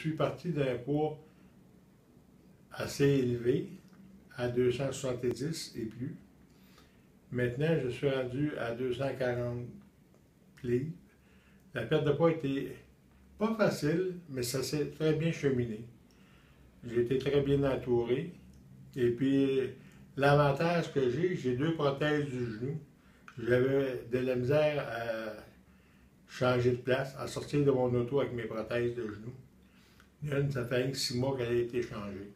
Je suis parti d'un poids assez élevé, à 270 et plus. Maintenant, je suis rendu à 240 livres. La perte de poids était pas facile, mais ça s'est très bien cheminé. J'ai été très bien entouré. Et puis, l'avantage que j'ai, j'ai deux prothèses du genou. J'avais de la misère à changer de place, à sortir de mon auto avec mes prothèses de genoux. Ça fait six mois qu'elle a été changée.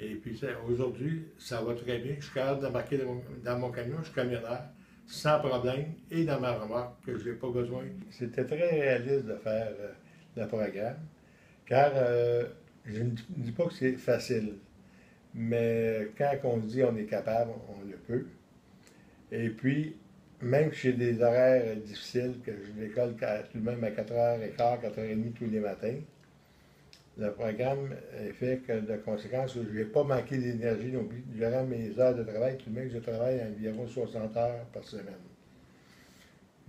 Et puis aujourd'hui, ça va très bien. Je suis capable d'embarquer dans, mon camion, je suis camionneur, sans problème, et dans ma remorque, que je n'ai pas besoin. C'était très réaliste de faire euh, le programme, car euh, je ne dis pas que c'est facile, mais quand on dit on est capable, on le peut. Et puis, même si j'ai des horaires difficiles, que je décolle tout de même à 4h15, 4h30 tous les matins, le programme fait que de conséquence, je ne vais pas manquer d'énergie non plus. Durant mes heures de travail, tout de même, je travaille environ 60 heures par semaine.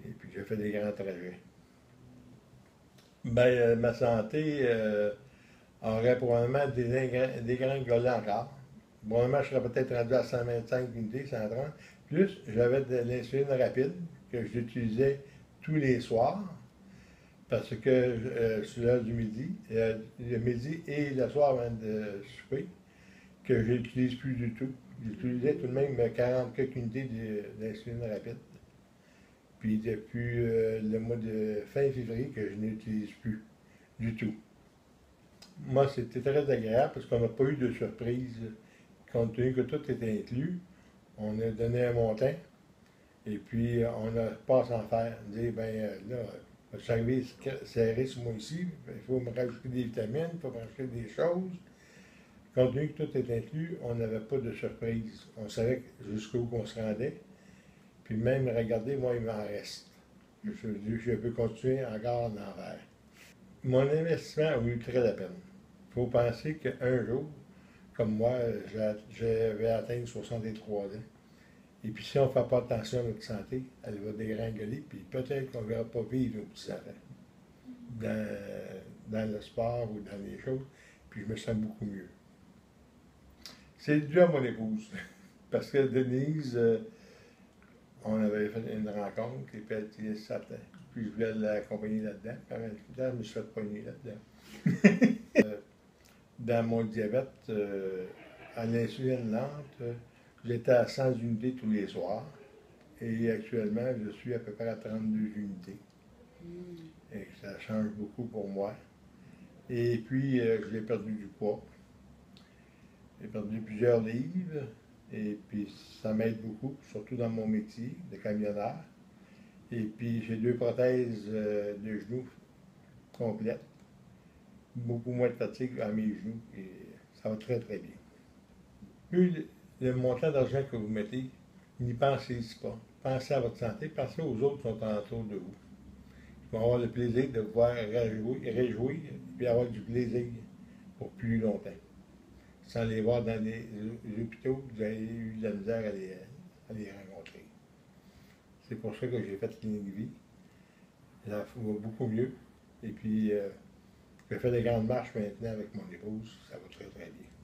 Et puis, je fais des grands trajets. Ben, euh, ma santé euh, aurait probablement des, des grands encore. Probablement, je serais peut-être rendu à 125 unités, 130. Plus, j'avais de l'insuline rapide que j'utilisais tous les soirs parce que euh, sur l'heure du midi, euh, le midi et le soir avant de souper, que je n'utilise plus du tout. J'utilisais tout de même 40 quelques unités d'insuline rapide. Puis depuis euh, le mois de fin février que je n'utilise plus du tout. Moi, c'était très agréable parce qu'on n'a pas eu de surprise. Compte tenu que tout était inclus, on a donné un montant et puis on n'a pas sans faire. Ben là, je suis arrivé serré sur moi ici, il faut me rajouter des vitamines, il faut me rajouter des choses. Compte tenu que tout est inclus, on n'avait pas de surprise. On savait jusqu'où on se rendait. Puis même, regardez, moi, il m'en reste. Je, je peux continuer encore en envers. Mon investissement a eu très la peine. Il faut penser qu'un jour, comme moi, j'avais atteint 63 ans. Et puis si on ne fait pas attention à notre santé, elle va dégringoler, puis peut-être qu'on ne verra pas vivre nos petits-enfants dans, dans le sport ou dans les choses, puis je me sens beaucoup mieux. C'est dû à mon épouse, parce que Denise, euh, on avait fait une rencontre, et puis elle était. Puis je voulais l'accompagner là-dedans. Même, je me suis fait poigner là-dedans. Euh, dans mon diabète, euh, à l'insuline lente, J'étais à 100 unités tous les soirs. Et actuellement, je suis à peu près à 32 unités. Hmm. Et ça change beaucoup pour moi. Et puis, euh, j'ai perdu du poids. J'ai perdu plusieurs livres. Et puis, ça m'aide beaucoup, surtout dans mon métier de camionneur. Et puis, j'ai deux prothèses euh, de genoux complètes. Beaucoup moins de fatigue à mes genoux. Et ça va très, très bien le montant d'argent que vous mettez, n'y pensez pas. Pensez à votre santé, pensez aux autres qui sont autour de vous. Ils vont avoir le plaisir de vous voir réjouir, réjouir et avoir du plaisir pour plus longtemps. Sans les voir dans les, hôpitaux, vous avez eu de la misère à les, rencontrer. C'est pour ça que j'ai fait Clinique Vie. Ça va beaucoup mieux. Et puis, euh, je fais des grandes marches maintenant avec mon épouse. Ça va très, très bien.